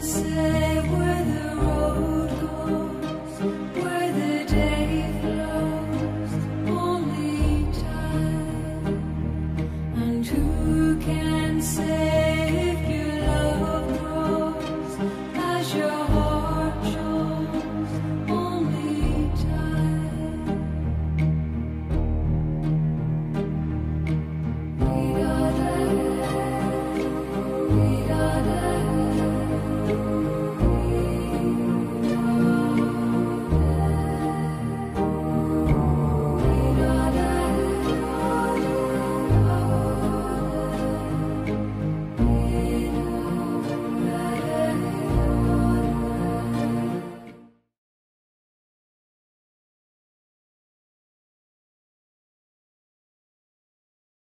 say we're